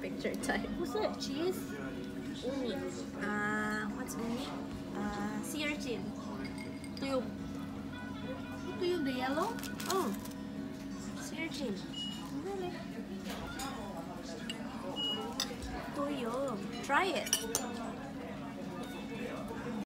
picture type. What's that? Cheese? Uni. Uh, what's uni? Uh, sea urchin. Tuyog. Ito the yellow? Oh. Sea urchin. Tuyog. Try it.